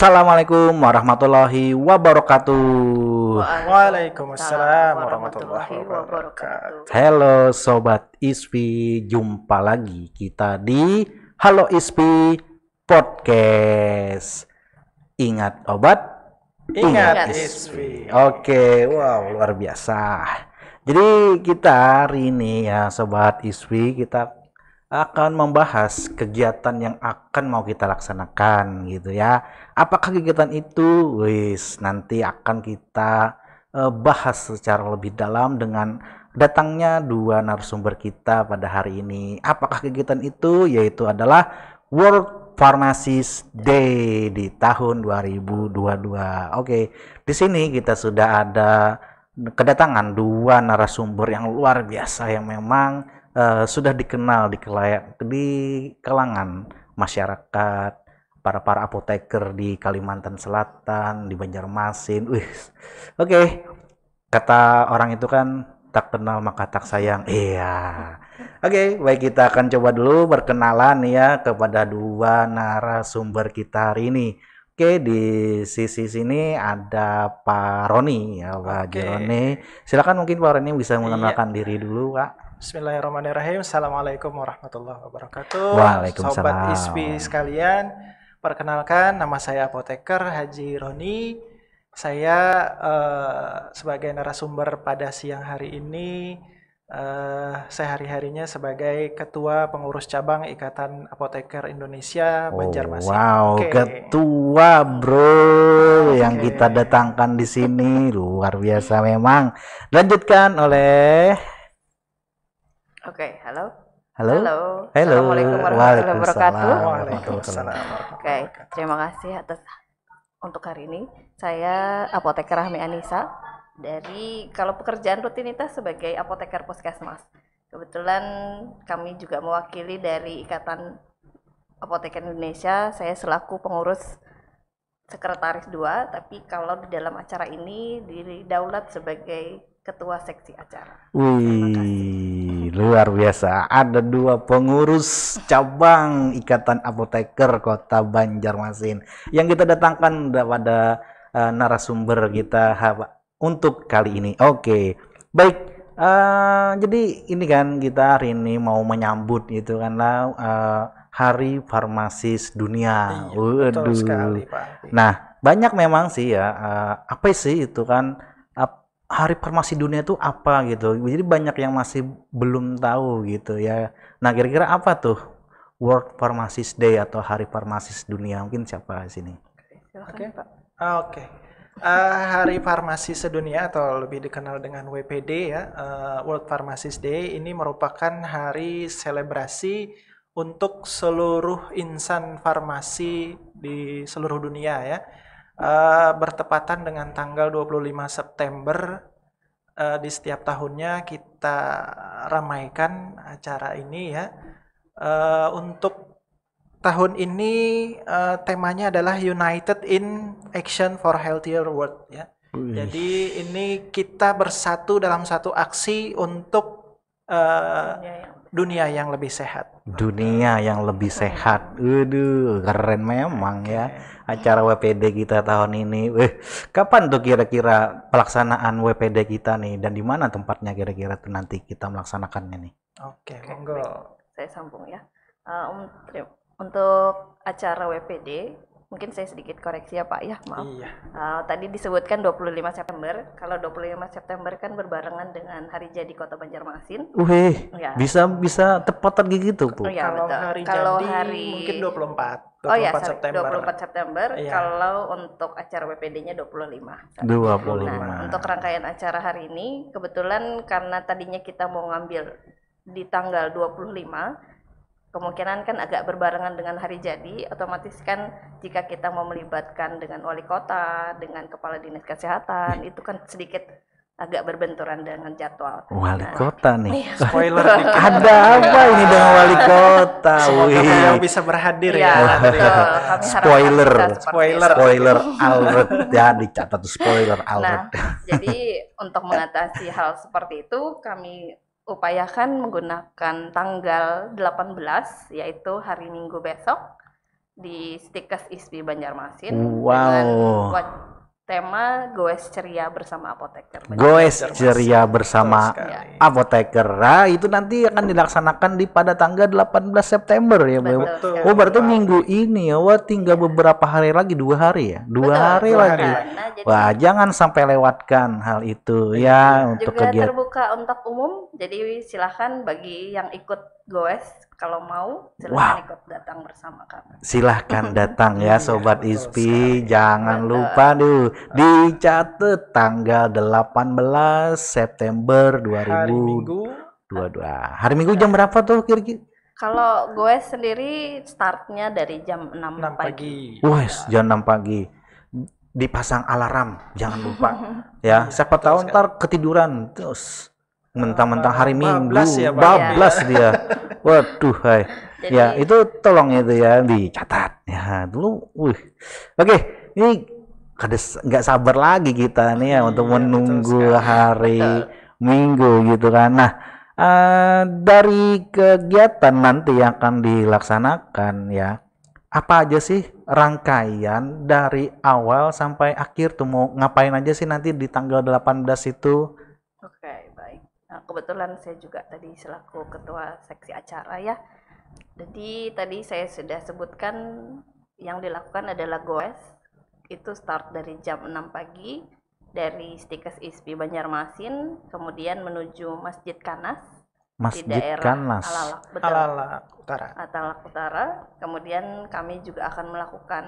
Assalamualaikum warahmatullahi wabarakatuh. Waalaikumsalam warahmatullahi wabarakatuh. Halo sobat ISPI, jumpa lagi kita di Halo ISPI Podcast. Ingat obat, Ingat ISPI. ISPI. Oke, wow luar biasa. Jadi kita hari ini ya sobat ISPI kita akan membahas kegiatan yang akan mau kita laksanakan gitu ya. Apakah kegiatan itu? Wis, nanti akan kita eh, bahas secara lebih dalam dengan datangnya dua narasumber kita pada hari ini. Apakah kegiatan itu? Yaitu adalah World Pharmacist Day di tahun 2022. Oke, di sini kita sudah ada kedatangan dua narasumber yang luar biasa yang memang eh, sudah dikenal di kelayak di kalangan masyarakat para para apoteker di Kalimantan Selatan di Banjarmasin wih oke kata orang itu kan tak kenal maka tak sayang iya oke baik kita akan coba dulu berkenalan ya kepada dua narasumber kita hari ini Oke, di sisi sini ada Pak Roni ya, Pak Oke. Jerone. Silakan mungkin Pak Roni bisa Iya. mengenalkan diri dulu, Pak. Bismillahirrahmanirrahim. Assalamualaikum warahmatullahi wabarakatuh. Waalaikumsalam. Sobat ISPI sekalian, perkenalkan nama saya apoteker Haji Roni. Saya eh, sebagai narasumber pada siang hari ini eh, sehari-harinya sebagai ketua pengurus cabang Ikatan Apoteker Indonesia Banjarmasin. Oh, wow, Oke. ketua bro yang Oke. kita datangkan di sini luar biasa memang. Lanjutkan oleh Oke, halo. halo. Halo. Halo. Assalamualaikum warahmatullahi wabarakatuh. Waalaikumsalam. Oke, terima kasih atas untuk hari ini. Saya apoteker Rahmi Anissa dari kalau pekerjaan rutinitas sebagai apoteker puskesmas. Kebetulan kami juga mewakili dari Ikatan Apoteker Indonesia. Saya selaku pengurus sekretaris 2, tapi kalau di dalam acara ini didaulat sebagai ketua seksi acara. Wih, luar biasa. Ada dua pengurus cabang Ikatan Apoteker Kota Banjarmasin yang kita datangkan pada eh, narasumber kita untuk kali ini. Oke, baik. eh, jadi ini kan kita hari ini mau menyambut itu karena eh, Hari Farmasis Dunia. Iya, Waduh. sekali, Pak. Nah, banyak memang sih ya, eh, apa sih itu kan Hari Farmasi Dunia itu apa gitu. Jadi banyak yang masih belum tahu gitu ya. Nah, kira-kira apa tuh World Pharmacist Day atau Hari Farmasis Dunia? Mungkin siapa di sini? Silakan, Oke. Pak. Ah, Oke. Eh, Hari Farmasi Sedunia atau lebih dikenal dengan WPD ya, eh, World Pharmacist Day ini merupakan hari selebrasi untuk seluruh insan farmasi di seluruh dunia ya. Eh, bertepatan dengan tanggal 25 September eh, di setiap tahunnya kita ramaikan acara ini ya. Eh, untuk tahun ini eh, temanya adalah United in Action for Healthier World ya. Jadi ini kita bersatu dalam satu aksi untuk ya. Dunia yang lebih sehat. Dunia yang lebih sehat. Waduh, keren memang ya acara WPD kita tahun ini. Wih, kapan tuh kira-kira pelaksanaan WPD kita nih dan di mana tempatnya kira-kira tuh nanti kita melaksanakannya nih? Oke, monggo. Saya sambung ya. Um- teri- untuk acara WPD, mungkin saya sedikit koreksi ya Pak ya, maaf. Iya. Eh, tadi disebutkan 25 September. Kalau 25 September kan berbarengan dengan hari jadi Kota Banjarmasin. Wih, Ya. bisa bisa tepatan gitu Bu. Oh ya, Kalau betul. hari Kalau jadi hari- mungkin 24, 24 Oh ya, sorry, September. 24 September. Iya. Kalau untuk acara WPD-nya 25. 25. Nah, untuk rangkaian acara hari ini, kebetulan karena tadinya kita mau ngambil di tanggal 25, kemungkinan kan agak berbarengan dengan hari jadi, otomatis kan jika kita mau melibatkan dengan wali kota, dengan kepala dinas kesehatan, itu kan sedikit agak berbenturan dengan jadwal. Wali Nah, kota nih. Iya. Spoiler. Ada apa ini dengan wali kota? Semoga beliau bisa berhadir Iya, ya. Kami harapkan Spoiler. Spoiler. Spoiler alert ya dicatat spoiler alert. Nah, jadi untuk mengatasi hal seperti itu kami upayakan menggunakan tanggal 18 yaitu hari Minggu besok di Stikes ISPI Banjarmasin Wow. dengan tema Goes Ceria bersama Apoteker. Goes ceria bersama Betul. Ya. apoteker. Nah, itu nanti akan dilaksanakan di pada tanggal 18 September ya, Bu. Betul. Oh, berarti minggu ini ya, wah tinggal beberapa hari lagi, dua hari ya, dua Betul, hari dua lagi. hari. Nah, jadi Wah, jangan sampai lewatkan hal itu ya untuk juga kegiatan. terbuka untuk umum. Jadi silahkan bagi yang ikut Goes kalau mau Wow. silahkan ikut datang bersama kami. Silahkan datang ya, Iya, Sobat ISPI. sekali. Jangan Betul. lupa tuh dicatat tanggal 18 September 2022. Hari Minggu Hari Minggu jam berapa tuh kira-kira? Kalau Goes sendiri startnya dari jam 6, 6 pagi. pagi. Wes, jam 6 pagi. Dipasang alarm, jangan lupa. ya, siapa betul tahu ntar ketiduran terus mentang-mentang hari Minggu, bablas ya, bablas dia. Waduh, hai. Jadi Ya, itu tolong itu ya dicatat. Ya, dulu, wih. Oke, ini kades nggak sabar lagi kita nih ya untuk Iya, betul menunggu hari Betul. Minggu gitu kan. Nah, eh, dari kegiatan nanti yang akan dilaksanakan ya, apa aja sih rangkaian dari awal sampai akhir tuh mau ngapain aja sih nanti di tanggal 18 itu? Kebetulan saya juga tadi selaku ketua seksi acara ya. Jadi tadi saya sudah sebutkan yang dilakukan adalah goes. Itu start dari jam 6 pagi dari Stikes ISPI Banjarmasin, kemudian menuju Masjid Kanas di Masjid daerah Kanas. Alalak, betul. Alala Utara. Atalak Utara. Kemudian kami juga akan melakukan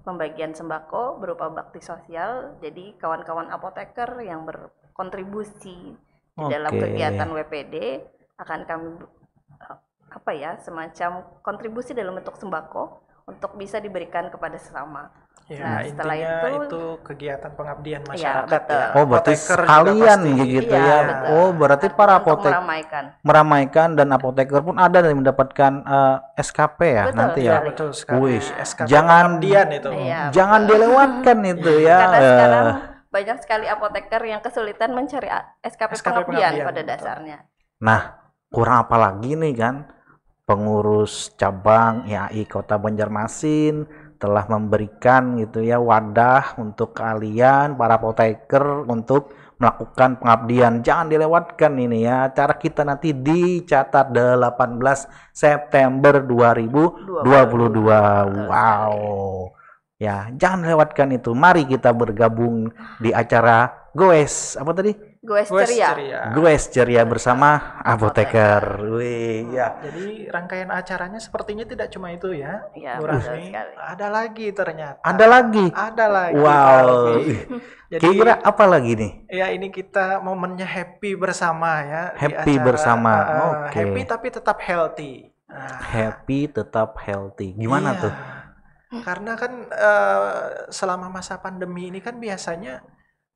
pembagian sembako berupa bakti sosial. Jadi kawan-kawan apoteker yang berkontribusi di dalam kegiatan WPD akan kami eh, apa ya semacam kontribusi dalam bentuk sembako untuk bisa diberikan kepada sesama. Ya, Nah, setelah intinya itu- itu, kegiatan pengabdian Iya, masyarakat betul. ya. Oh, berarti Apoteker sekalian pasti. gitu Iya, ya. betul. Oh, berarti para apotek meramaikan. meramaikan dan apoteker pun ada yang mendapatkan eh, SKP ya Betul, nanti ya. betul sekali. Wih, SKP jangan- pengabdian itu. Iya, Jangan betul. dilewatkan itu ya. Karena Eh, sekarang banyak sekali apoteker yang kesulitan mencari SKP, SKP pengabdian, pengabdian, pada betul. dasarnya. Nah, kurang apa lagi nih kan? Pengurus cabang IAI Kota Banjarmasin telah memberikan gitu ya wadah untuk kalian para apoteker untuk melakukan pengabdian. Jangan dilewatkan ini ya. Cara kita nanti dicatat 18 September 2022. Wow. Ya, jangan lewatkan itu. Mari kita bergabung di acara Goes. Apa tadi? Goes Goes ceria. Goes ceria bersama apoteker. Wih, ya. Jadi rangkaian acaranya sepertinya tidak cuma itu ya, Iya. Ada lagi ternyata. Ada lagi. Ada lagi. Wow. Jadi Kira-kira apa lagi nih? ya ini kita momennya happy bersama ya. Happy acara, bersama. uh, Oke. Happy tapi tetap healthy. Nah, Happy tetap healthy. Gimana iya. tuh? Karena kan eh, selama masa pandemi ini kan biasanya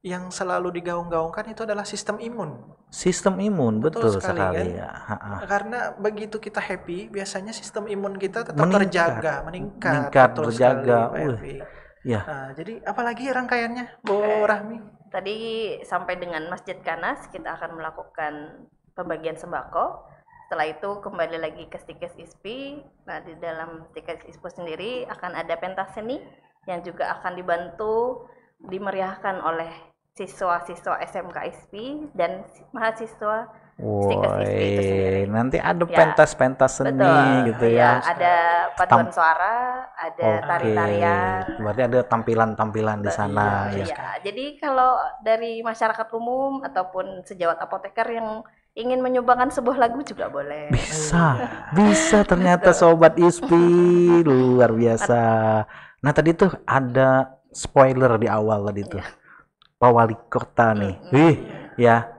yang selalu digaung-gaungkan itu adalah sistem imun. Sistem imun betul, Betul sekali, sekali, kan? ya. Ha-ha. Karena begitu kita happy, biasanya sistem imun kita tetap Meningkat. terjaga, meningkat, Meningkat, betul terjaga. sekali. Elvi. Ya. Nah, jadi apalagi rangkaiannya, Bu Oke. Rahmi? Tadi sampai dengan Masjid Kanas kita akan melakukan pembagian sembako. Setelah itu kembali lagi ke Stikes ISPI. Nah, di dalam Stikes ISPI sendiri akan ada pentas seni yang juga akan dibantu dimeriahkan oleh siswa-siswa SMK ISPI dan mahasiswa. Woi, nanti ada Ya, pentas-pentas seni Betul. gitu Iya, ya. ada paduan Tam- suara, ada Oke. tari-tarian. Berarti ada tampilan-tampilan di sana Iya, ya. Iya, jadi kalau dari masyarakat umum ataupun sejawat apoteker yang ingin menyumbangkan sebuah lagu juga boleh. Bisa, bisa ternyata sobat ISPI luar biasa. Nah tadi tuh ada spoiler di awal tadi tuh. Pak Wali Kota nih, Mm-mm. wih ya.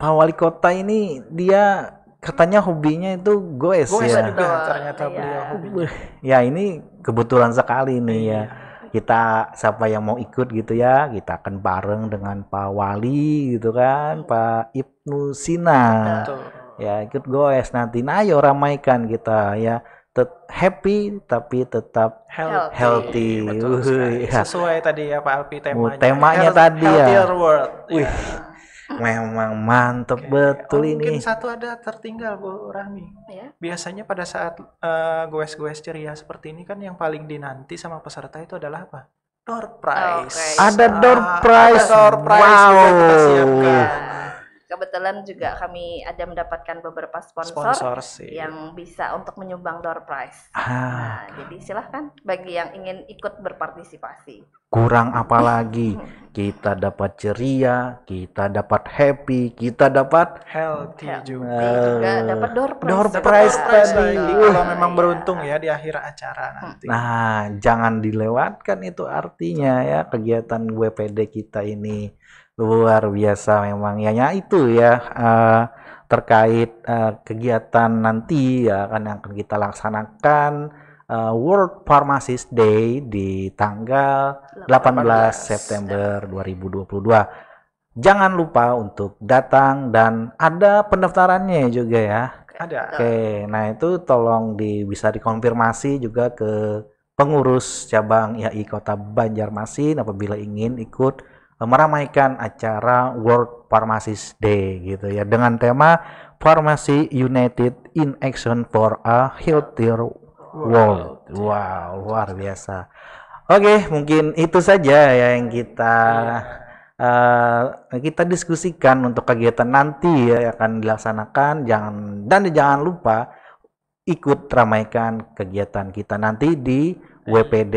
Pak Wali Kota ini dia katanya hobinya itu goes, Goes ya. juga ternyata iya. beliau hobinya. Wih, Ya ini kebetulan sekali nih ya. Kita siapa yang mau ikut gitu ya, kita akan bareng dengan Pak Wali gitu kan, Pak Ibnu Sina Betul. ya ikut goes nanti nah ayo ramaikan kita ya Tet- happy tapi tetap Healthy. Healthy. Betul sekali. Sesuai tadi ya Pak Alpi temanya. temanya Health- tadi ya. World. Wih. Ya. Memang mantep Oke. betul Oh, ini. Mungkin satu ada tertinggal Bu Rahmi. Ya. Biasanya pada saat eh, goes-goes ceria seperti ini kan yang paling dinanti sama peserta itu adalah apa? Door prize. Oke. Ada door Ah, prize. Ada door prize juga kita Wow. siapkan. Kebetulan juga kami ada mendapatkan beberapa sponsor, Sponsor sih. yang bisa untuk menyumbang door prize. Ah, Nah, jadi silahkan bagi yang ingin ikut berpartisipasi. kurang apa lagi? Kita dapat ceria, kita dapat happy, kita dapat healthy Healthy juga. Juga dapat door prize. door prize door prize tadi. kalau memang Iya. beruntung ya di akhir acara nanti. Nah, jangan dilewatkan itu artinya ya kegiatan WPD kita ini luar biasa memang ya, ya itu ya eh, terkait eh, kegiatan nanti ya kan yang akan kita laksanakan eh, World Pharmacist Day di tanggal 18 September 2022. Jangan lupa untuk datang dan ada pendaftarannya juga ya. Ada. Oke, nah itu tolong di, bisa dikonfirmasi juga ke pengurus cabang IAI Kota Banjarmasin apabila ingin ikut meramaikan acara World Pharmacist Day gitu ya dengan tema Pharmacy United in Action for a Healthier World. Wow, luar biasa. Oke, mungkin itu saja ya yang kita eh, kita diskusikan untuk kegiatan nanti ya akan dilaksanakan. Jangan dan jangan lupa ikut ramaikan kegiatan kita nanti di WPD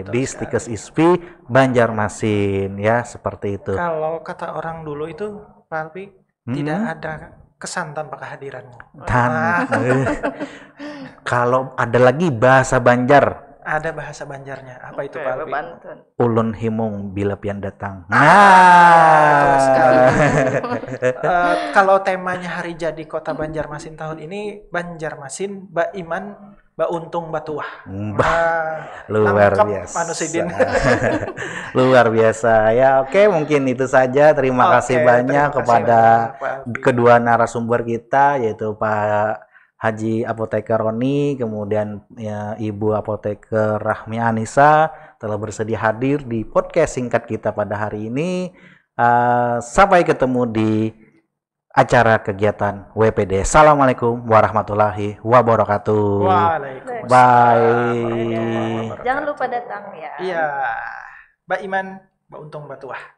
Betul di. Stikes ISPI Banjarmasin ya seperti itu. Kalau kata orang dulu itu, Pak Alpi, Hmm. tidak ada kesan tanpa kehadiranmu. Ah, eh, kalau ada lagi bahasa Banjar ada bahasa Banjarnya. Apa itu Pak Alpi? Ulun himung bila pian datang. sekali. Nah. Eh, kalau temanya hari jadi Kota Banjarmasin tahun ini, Banjarmasin, Mbak Iman, Mbak Untung, Mbak Tuah. Mbah, Ah, luar biasa. Luar biasa. Ya, oke, mungkin itu saja. Terima Oke, kasih banyak terima kasih kepada banyak, kedua narasumber kita yaitu Pak Haji Apoteker Roni, kemudian ya, Ibu Apoteker Rahmi Anissa telah bersedia hadir di podcast singkat kita pada hari ini. Eh, sampai ketemu di acara kegiatan WPD. Assalamualaikum warahmatullahi wabarakatuh. Waalaikumsalam. Bye. Jangan lupa datang ya. Iya, Mbak Iman, Mbak Untung, Mbak Tuah.